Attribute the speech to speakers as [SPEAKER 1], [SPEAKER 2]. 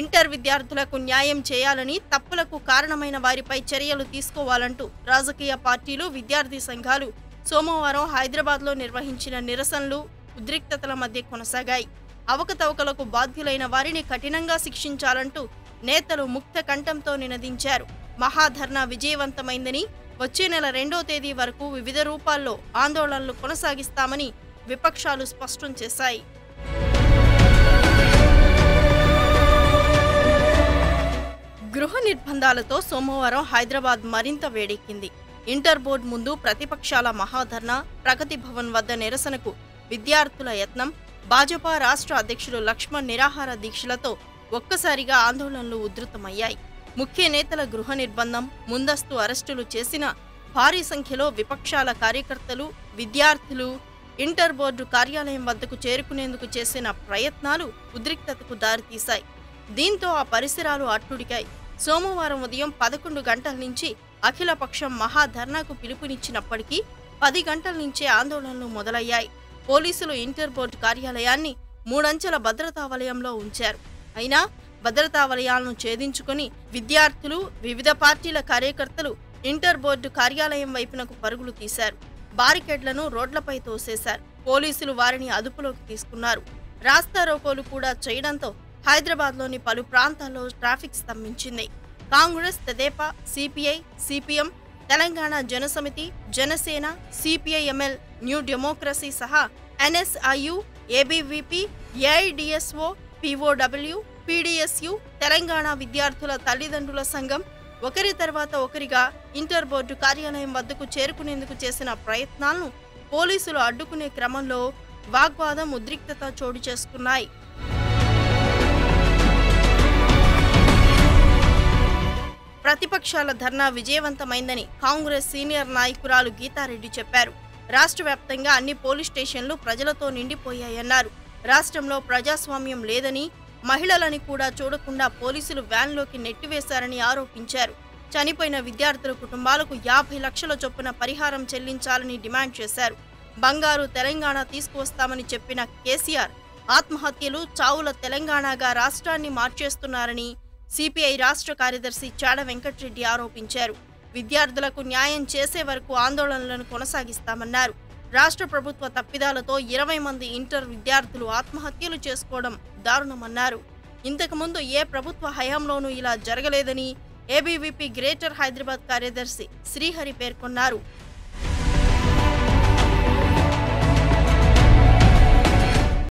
[SPEAKER 1] Inter విద్యార్థులకు న్యాయం చేయాలని తప్పులకు కారణమైన వారిపై చర్యలు తీసుకోవాలంటూ రాజకీయ పార్టీలు విద్యార్థి సంఘాలు సోమవారం హైదరాబాద్లో నిర్వహించిన నిరసనలు ఉద్రిక్తతల మధ్య కొనసాగాయి. అవకతవకలకు బాధ్యులైన వారిని కఠినంగా శిక్షించాలంటూ నేతలు ముక్త కంఠంతో నినదించారు. మహాధర్నా విజయవంతమైందని వచ్చే నెల రెండో తేదీ వరకు వివిధ రూపాల్లో ఆందోళనలు కొనసాగిస్తామని విపక్షాలు స్పష్టం చేశాయి. నిర్బంధాలతో సోమవారం హైదరాబాద్ మరింత వేడెక్కింది. ఇంటర్ బోర్డు ముందు ప్రతిపక్షాల మహాధర్నా ప్రగతి భవన్ వద్ద నిరసనకు విద్యార్థుల యత్నం భాజపా రాష్ట్ర అధ్యక్షుడు లక్ష్మణ్ నిరాహార దీక్షలతో ఒక్కసారిగా ఆందోళనలు ఉధృతమయ్యాయి. ముఖ్య నేతల గృహ నిర్బంధం ముందస్తు అరెస్టులు చేసిన భారీ సంఖ్యలో విపక్షాల కార్యకర్తలు విద్యార్థులు ఇంటర్ బోర్డు కార్యాలయం వద్దకు చేరుకునేందుకు చేసిన ప్రయత్నాలు ఉద్రిక్తతకు దారితీశాయి. దీంతో ఆ పరిసరాలు అట్టుడికాయి సోమవారం ఉదయం పదకొండు గంటల నుంచి అఖిలపక్షం మహాధర్నాకు పిలుపునిచ్చినప్పటికీ పది గంటల నుంచే ఆందోళనలు మొదలయ్యాయి. పోలీసులు ఇంటర్ బోర్డు కార్యాలయాన్ని మూడంచెల భద్రతా వలయంలో ఉంచారు. అయినా భద్రతా వలయాలను ఛేదించుకుని విద్యార్థులు వివిధ పార్టీల కార్యకర్తలు ఇంటర్ బోర్డు కార్యాలయం వైపునకు పరుగులు తీశారు. బారికేడ్లను రోడ్లపై తోసేశారు. పోలీసులు వారిని అదుపులోకి తీసుకున్నారు. రాస్తా రోకోలు కూడా చేయడంతో హైదరాబాద్లోని పలు ప్రాంతాల్లో traffic స్తంభించింది. Congress Tedepa CPI CPM Telangana Janasamithi Janasena CPIML new democracy సహా NSIU ABVP AIDSO POW PDSU Telangana విద్యార్థుల తల్లిదండ్రుల సంఘం ఒకరి తర్వాత ఒకరిగా ఇంటర్ బోర్డు కార్యాలయం వద్దకు చేరుకునేందుకు చేసిన ప్రయత్నాలను పోలీసులు అడ్డుకునే క్రమంలో వాగ్వాదం ఉద్రిక్తత చోటు చేసుకున్నాయి. ప్రతిపక్షాల ధర్నా విజయవంతమైందని కాంగ్రెస్ సీనియర్ నాయకురాలు గీతారెడ్డి చెప్పారు. రాష్ట్ర వ్యాప్తంగా అన్ని పోలీస్ స్టేషన్లు ప్రజలతో నిండిపోయాయన్నారు. రాష్ట్రంలో ప్రజాస్వామ్యం లేదని మహిళలని కూడా చూడకుండా పోలీసులు వ్యాన్లోకి నెట్టివేశారని ఆరోపించారు. చనిపోయిన విద్యార్థుల కుటుంబాలకు యాభై లక్షల చొప్పున పరిహారం చెల్లించాలని డిమాండ్ చేశారు. బంగారు తెలంగాణ తీసుకువస్తామని చెప్పిన కేసీఆర్ ఆత్మహత్యలు చావుల తెలంగాణగా రాష్ట్రాన్ని మార్చేస్తున్నారని సిపిఐ రాష్ట్ర కార్యదర్శి చాడ వెంకట్రెడ్డి ఆరోపించారు. విద్యార్థులకు న్యాయం చేసే వరకు ఆందోళనలను కొనసాగిస్తామన్నారు. రాష్ట్ర ప్రభుత్వ తప్పిదాలతో ఇరవై మంది ఇంటర్ విద్యార్థులు ఆత్మహత్యలు చేసుకోవడం దారుణమన్నారు. ఇంతకుముందు ఏ ప్రభుత్వ హయాంలోనూ ఇలా జరగలేదని ఏబీవీపీ గ్రేటర్ హైదరాబాద్ కార్యదర్శి శ్రీహరి పేర్కొన్నారు.